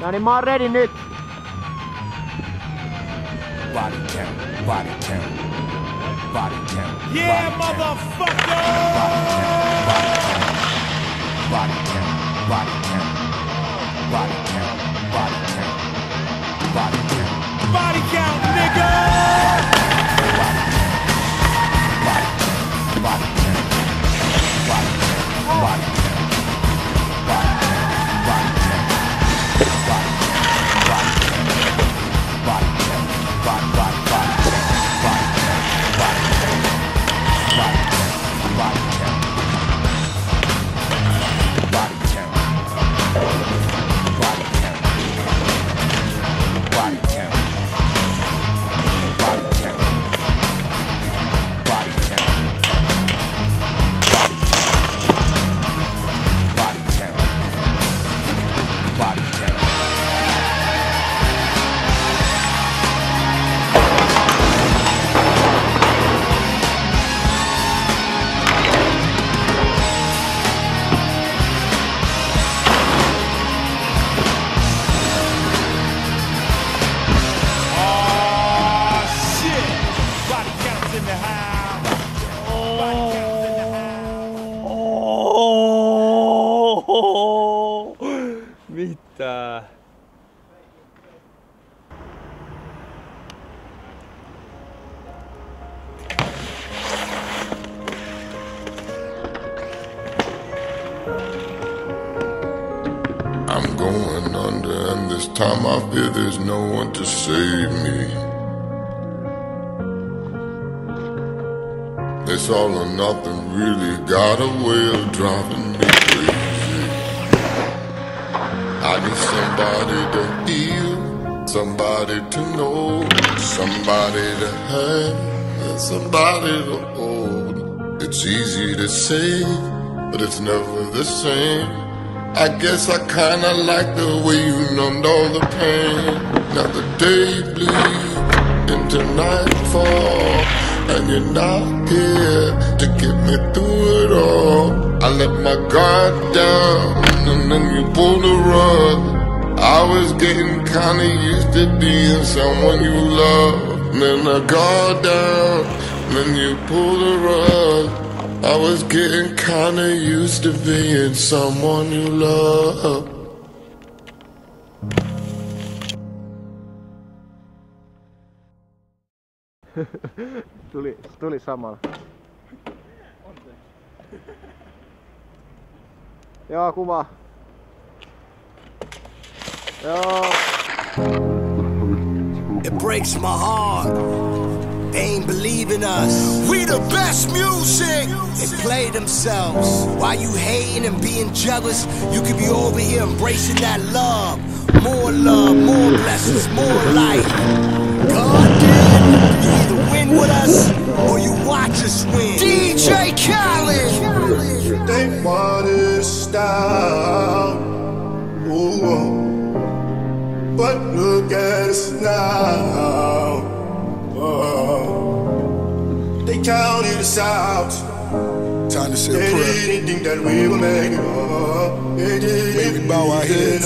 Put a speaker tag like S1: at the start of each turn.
S1: Not him already, Nick.
S2: Body count, body count, body count.
S3: Yeah,
S2: body
S3: motherfucker!
S2: Body count, body count, body count, body count, body count,
S3: body count.
S2: Body count. Oh.
S1: Mitä?
S3: I'm going under, and this time I fear there's no one to save me. This all or nothing really got a way of driving me crazy. I need somebody to heal, somebody to know, somebody to have, and somebody to hold. It's easy to say, but it's never the same. I guess I kinda like the way you numbed all the pain. Now the day bleeds into nightfall, and you're not here to get me through it all. I let my guard down, and then you pulled the rug. I was getting kinda used to being someone you love. Then I guard down, then you pulled the rug. I was getting kinda used to being someone you love.
S1: Tuli, tuli samalla. Joo, kuva. Joo.
S4: It breaks my heart. They ain't believing us. We the best music. They play themselves. Why you hating and being jealous? You could be over here embracing that love. More love, more blessings, more life. God damn, you either win with us or you watch us win. DJ Khaled.
S5: They want to stop. Ooh. But look at us now. Oh. They counted us out.
S3: Time to say
S5: They
S3: a prayer.
S5: didn't think that we would make it. Oh. They didn't
S3: May bow our heads.